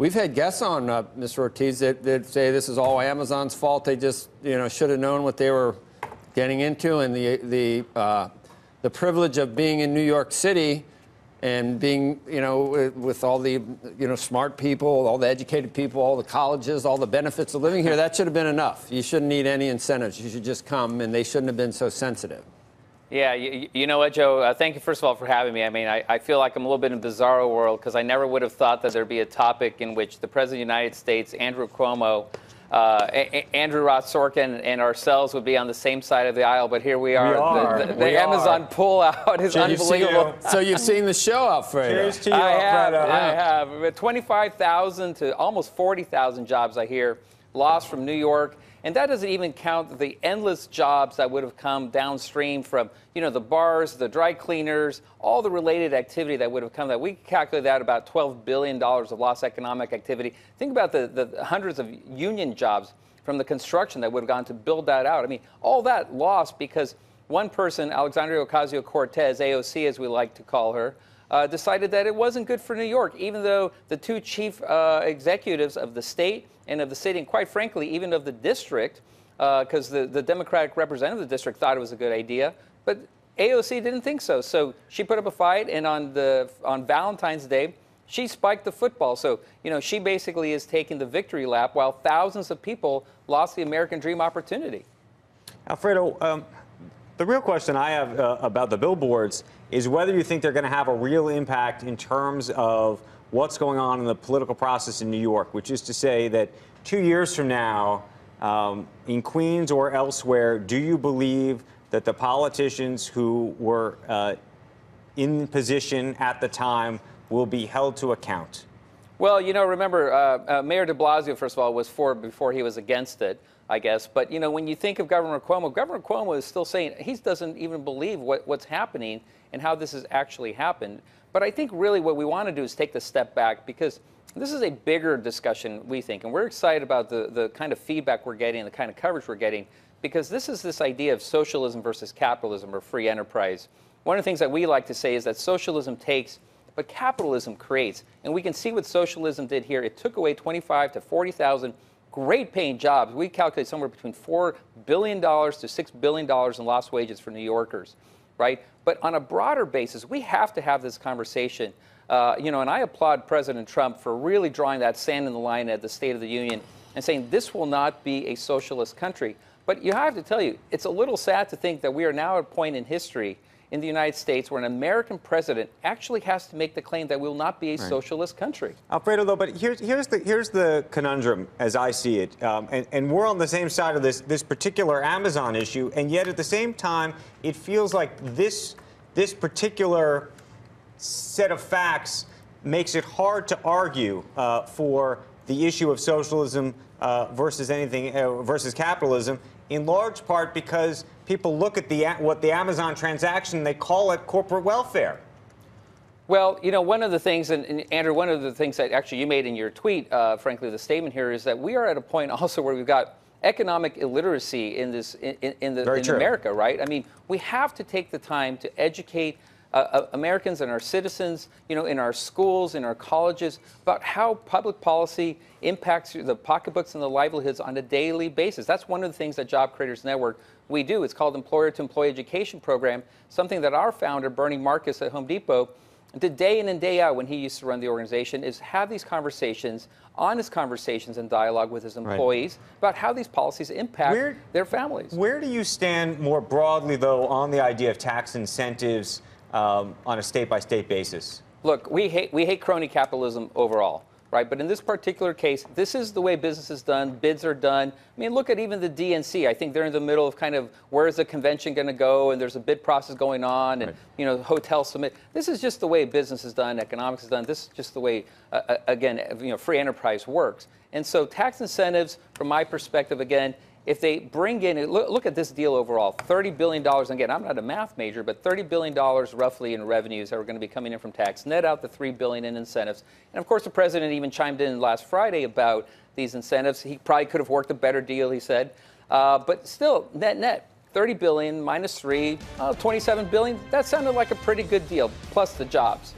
We've had guests on, uh, Mr. Ortiz, that, that say this is all Amazon's fault. They just, you know, should have known what they were getting into, and the the uh, the privilege of being in New York City and being, you know, with, with all the, you know, smart people, all the educated people, all the colleges, all the benefits of living here. That should have been enough. You shouldn't need any incentives. You should just come, and they shouldn't have been so sensitive. Yeah, you, you know what, Joe? Uh, thank you, first of all, for having me. I mean, I, I feel like I'm a little bit in a bizarro world because I never would have thought that there'd be a topic in which the President of the United States, Andrew Cuomo, uh, a- Andrew Ross Sorkin, and ourselves would be on the same side of the aisle, but here we are. We are. The, the, the We Amazon are. pullout is Cheers unbelievable. you. So you've seen the show, Alfredo. Cheers to you, I have, Alfredo. I have. 25,000 to almost 40,000 jobs, I hear, lost from New York. And that doesn't even count the endless jobs that would have come downstream from, you know, the bars, the dry cleaners, all the related activity that would have come. That we calculate that about $12 billion of lost economic activity. Think about the, the hundreds of union jobs from the construction that would have gone to build that out. I mean, all that lost because one person, Alexandria Ocasio Cortez, AOC as we like to call her, uh, decided that it wasn't good for New York, even though the two chief uh, executives of the state and of the city, and quite frankly, even of the district, because the, the Democratic representative of the district thought it was a good idea, but AOC didn't think so. So she put up a fight, and on the on Valentine's Day, she spiked the football. So you know, she basically is taking the victory lap, while thousands of people lost the American dream opportunity. Alfredo, um, the real question I have uh, about the billboards is whether you think they're going to have a real impact in terms of what's going on in the political process in New York, which is to say that two years from now, um, in Queens or elsewhere, do you believe that the politicians who were uh, in position at the time will be held to account? Well, you know, remember, uh, uh, Mayor de Blasio, first of all, was for before he was against it, I guess. But, you know, when you think of Governor Cuomo, Governor Cuomo is still saying he doesn't even believe what, what's happening and how this has actually happened. But I think really what we want to do is take the step back because this is a bigger discussion, we think. And we're excited about the, the kind of feedback we're getting, the kind of coverage we're getting, because this is this idea of socialism versus capitalism or free enterprise. One of the things that we like to say is that socialism takes but capitalism creates. And we can see what socialism did here. It took away 25 to 40,000 great paying jobs. We calculate somewhere between $4 billion to $6 billion in lost wages for New Yorkers, right? But on a broader basis, we have to have this conversation. Uh, you know, and I applaud President Trump for really drawing that sand in the line at the State of the Union and saying this will not be a socialist country. But you have to tell you, it's a little sad to think that we are now at a point in history in the United States where an American president actually has to make the claim that we will not be a socialist country. Alfredo, though, but here's here's the here's the conundrum as I see it, um, and, and we're on the same side of this this particular Amazon issue, and yet at the same time, it feels like this this particular set of facts makes it hard to argue uh, for the issue of socialism uh, versus anything uh, versus capitalism, in large part because people look at the what the Amazon transaction they call it corporate welfare. Well, you know, one of the things, and, and Andrew, one of the things that actually you made in your tweet, uh, frankly, the statement here is that we are at a point also where we've got economic illiteracy in this in, in, in the, in. America, right? I mean, we have to take the time to educate uh, uh, Americans and our citizens, you know, in our schools, in our colleges, about how public policy impacts the pocketbooks and the livelihoods on a daily basis. That's one of the things that Job Creators Network we do. It's called Employer to Employee Education Program, something that our founder, Bernie Marcus at Home Depot, did day in and day out when he used to run the organization is have these conversations, honest conversations and dialogue with his employees about how these policies impact Where- their families. Where do you stand more broadly, though, on the idea of tax incentives um, on a state by state basis? Look, we hate we hate crony capitalism overall, right? But in this particular case, this is the way business is done. Bids are done. I mean, look at even the DNC. I think they're in the middle of kind of where is the convention going to go, and there's a bid process going on, and Right. you know, hotel submit. This is just the way business is done, economics is done. This is just the way, uh, uh, again, you know, free enterprise works. And so, tax incentives, from my perspective, again. If they bring in, look, look at this deal overall, $30 billion. Again, I'm not a math major, but $30 billion roughly in revenues that are going to be coming in from tax. Net out the 3 billion in incentives. And of course, the president even chimed in last Friday about these incentives. He probably could have worked a better deal, he said. Uh, but still, net net, 30 billion minus three, uh, 27 billion. That sounded like a pretty good deal, plus the jobs.